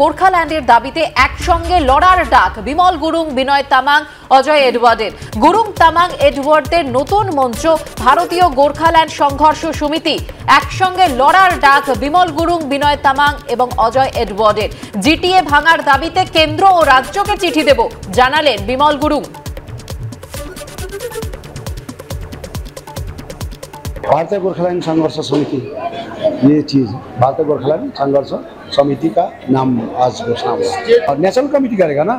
গোর্খাল্যান্ডের দাবিতে একসঙ্গে লড়ার ডাক। বিমল গুরুং, বিনয় তামাং, অজয় এডওয়ার্ডের। গুরুং তামাং, এডওয়ার্ডদের নতুন মঞ্চ, ভারতীয় গোর্খাল্যান্ড সংঘর্ষ সমিতি। একসঙ্গে লড়ার ডাক বিমল গুরুং, বিনয় তামাং এবং অজয় এডওয়ার্ডের। জিটিএ ভাঙার দাবিতে কেন্দ্র ও রাজ্যকে চিঠি দেব, জানালেন বিমল গুরুং। भारतीय गोरखालैंड संघर्ष समिति, ये चीज़, भारतीय गोरखालैंड संघर्ष समिति का नाम आज घोषणा हुआ और नेशनल कमेटी करेगा ना?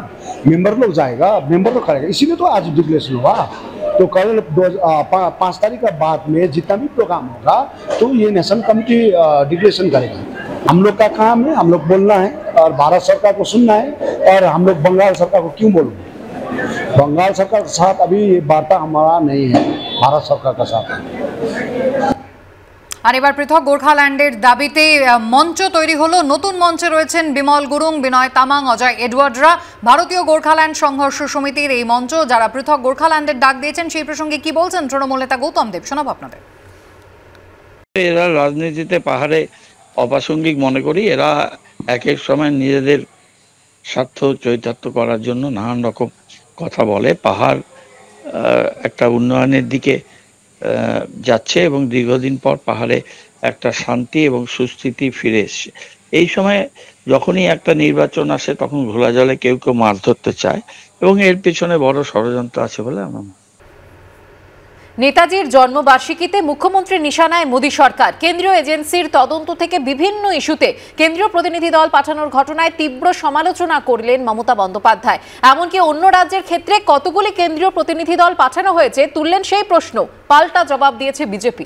मेंबर लोग जाएगा मेंबर लोग करेगा। इसीलिए तो आज डिक्लेरेशन हुआ। तो कल दो पाँच तारीख का बाद में जितना भी प्रोग्राम होगा तो ये नेशनल कमेटी डिक्लेरेशन करेगा। हम लोग का काम है, हम लोग बोलना है, और भारत सरकार को सुनना है, और हम लोग बंगाल सरकार को क्यों बोलूँ? बंगाल सरकार के साथ अभी ये वार्ता हमारा नहीं है। भारत सरकार का साथ है আর এবার পৃথক গোর্খাল্যান্ডের দাবিতে আহ, মঞ্চ তৈরি হলো নতুন মঞ্চে রয়েছেন বিমল গুরুং বিনয় তামাং অজয় এডওয়ার্ডরা ভারতীয় গোর্খাল্যান্ড সংঘর্ষ সমিতির এই মঞ্চ যারা পৃথক গোর্খাল্যান্ডের ডাক দিয়েছেন সেই প্রসঙ্গে কি বলছেন তৃণমূল নেতা গৌতম দেব শোনাব আপনাদের এরা রাজনীতিতে পাহাড়ে অপ্রাসঙ্গিক মনে করি এরা এক এক সময় নিজেদের স্বার্থ চৈতার্থ করার জন্য নানান রকম কথা বলে পাহাড় আহ, একটা উন্নয়নের দিকে যাচ্ছে এবং দীর্ঘদিন পর পাহাড়ে একটা শান্তি এবং সুস্থিতি ফিরে এসছে এই সময়ে যখনই একটা নির্বাচন আসে, তখন ঘোলা জলে কেউ কেউ মাছ ধরতে চায় এবং এর পেছনে বড় ষড়যন্ত্র আছে বলে আমার মনে হয়। নেতাজির জন্মবার্ষিকীতে মুখ্যমন্ত্রী নিশানায় মোদী সরকার। কেন্দ্রীয় এজেন্সির তদন্ত থেকে বিভিন্ন ইস্যুতে কেন্দ্রীয় প্রতিনিধি দল পাঠানোর ঘটনায় তীব্র সমালোচনা করলেন মমতা বন্দ্যোপাধ্যায়। এমনকি অন্য রাজ্যের ক্ষেত্রে কতগুলি কেন্দ্রীয় প্রতিনিধি দল পাঠানো হয়েছে তুললেন সেই প্রশ্ন। পাল্টা জবাব দিয়েছে বিজেপি।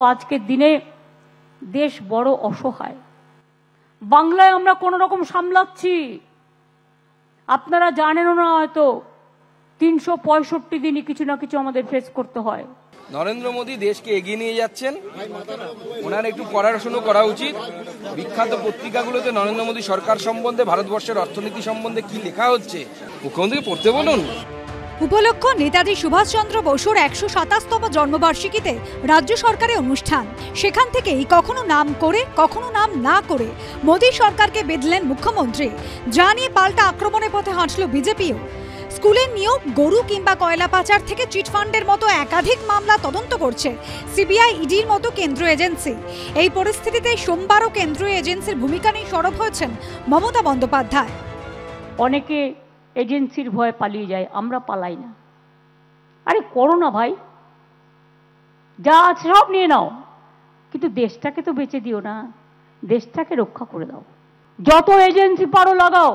আজকের দিনে দেশ বড় অসহায়। বাংলায় আমরা কোন রকম সামলাচ্ছি। আপনারা জানেনও না হয়তো তিনশো পঁয়ষট্টি দিনই কিছু না কিছু আমাদের ফেস করতে হয়। নরেন্দ্র মোদী দেশকে এগিয়ে নিয়ে যাচ্ছেন। ওনার একটু পড়াশোনা করা উচিত। বিখ্যাত পত্রিকাগুলোতে নরেন্দ্র মোদী সরকার সম্বন্ধে ভারতবর্ষের অর্থনীতি সম্বন্ধে কি লেখা হচ্ছে মুখ্যমন্ত্রীকে পড়তে বলুন। উপলক্ষ নেতাজি সুভাষচন্দ্র বসুর একশো সাতাশতম জন্মবার্ষিকীতে রাজ্য সরকারের অনুষ্ঠান। সেখান থেকেই কখনো নাম করে কখনো নাম না করে মোদী সরকারকে বেঁধলেন মুখ্যমন্ত্রী। যা নিয়ে পাল্টা আক্রমণের পথে হাঁটল বিজেপিও। স্কুলের নিয়োগ গরু কিংবা কয়লা পাচার থেকে চিটফান্ডের মতো একাধিক মামলা তদন্ত করছে সিবিআই ইডির মতো কেন্দ্রীয় এজেন্সি। এই পরিস্থিতিতে সোমবারও কেন্দ্রীয় এজেন্সির ভূমিকা নিয়ে সরব হয়েছেন মমতা বন্দ্যোপাধ্যায়। অনেকে এজেন্সির ভয়ে পালিয়ে যায়, আমরা পালাই না। আরে করো না ভাই, যা আছে সব নিয়ে নাও। কিন্তু দেশটাকে তো বেঁচে দিও না, দেশটাকে রক্ষা করে দাও। যত এজেন্সি পারো লাগাও,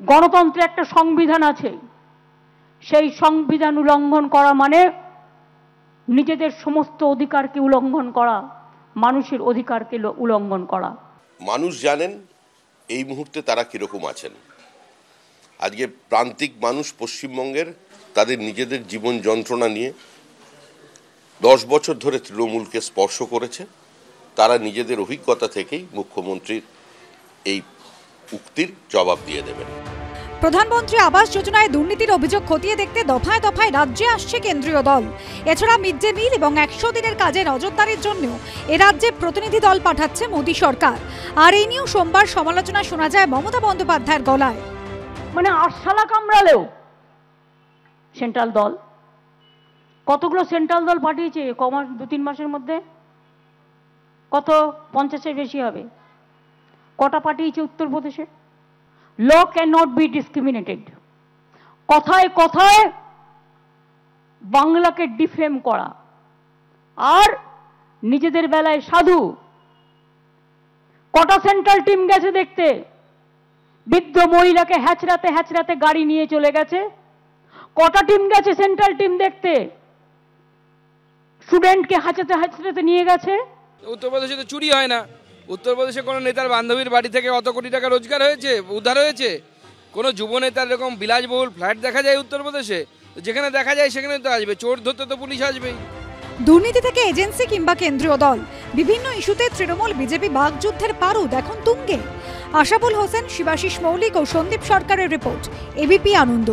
গণতন্ত্রে একটা সংবিধান আছে। সেই সংবিধান উল্লঙ্ঘন করা মানে নিজেদের সমস্ত অধিকারকে উল্লঙ্ঘন করা, মানুষের অধিকারকে উল্লঙ্ঘন করা। মানুষ জানেন এই মুহূর্তে তারা কীরকম আছেন। আজকে প্রান্তিক মানুষ পশ্চিমবঙ্গের, তাদের নিজেদের জীবন যন্ত্রণা নিয়ে দশ বছর ধরে তৃণমূলকে স্পর্শ করেছে। তারা নিজেদের অভিজ্ঞতা থেকেই মুখ্যমন্ত্রীর এই উক্তির জবাব দিয়ে দেবেন। প্রধানমন্ত্রী আবাস যোজনায় দুর্নীতির অভিযোগ খতিয়ে দেখতে দফায় দফায় রাজ্যে আসছে কেন্দ্রীয় দল। এছাড়া মিড ডে মিল এবং একশো দিনের কাজে নজরদারির জন্য এ রাজ্যে প্রতিনিধি দল পাঠাচ্ছে মোদী সরকার। আর এই নিয়েও সোমবার সমালোচনা শোনা যায় মমতা বন্দ্যোপাধ্যায়ের গলায়। মানে আরশালা কামড়ালেও সেন্ট্রাল দল। কতগুলো সেন্ট্রাল দল পাঠিয়েছে কমাস দু তিন মাসের মধ্যে? কত পঞ্চাশের বেশি হবে? কটা পাঠিয়েছে উত্তরপ্রদেশে? ক্যান নট বি ডিসক্রিমিনেটেড কথায় কথায় বাংলাকে ডিফেম করা। আর নিজেদের বেলায় সাধু। কটা সেন্ট্রাল টিম গেছে দেখতে? বৃদ্ধ মহিলাকে হ্যাচড়াতে হ্যাচড়াতে গাড়ি নিয়ে চলে গেছে। কটা টিম গেছে সেন্ট্রাল টিম দেখতে? স্টুডেন্টকে হাঁচাতে হাঁচড়াতে নিয়ে গেছে। উত্তরপ্রদেশে তো চুরি হয় না। উত্তরপ্রদেশে কোনো নেতার বান্ধবীর বাড়ি থেকে অত কোটি টাকা রোজগার হয়েছে, উদ্ধার হয়েছে? কোনো যুব নেতার এরকম বিলাসবহুল ফ্ল্যাট দেখা যায় উত্তরপ্রদেশে যেখানে দেখা যায় সেখানে তো আসবে, চোর ধরতে তো পুলিশ আসবেই। দুর্নীতি থেকে এজেন্সি কিংবা কেন্দ্রীয় দল। বিভিন্ন ইস্যুতে তৃণমূল, বিজেপি বাগযুদ্ধের পারুদ এখন তুঙ্গে। আশাবুল হোসেন, শিবাশিস মৌলিক ও সন্দীপ সরকারের রিপোর্ট, এবিপি আনন্দ।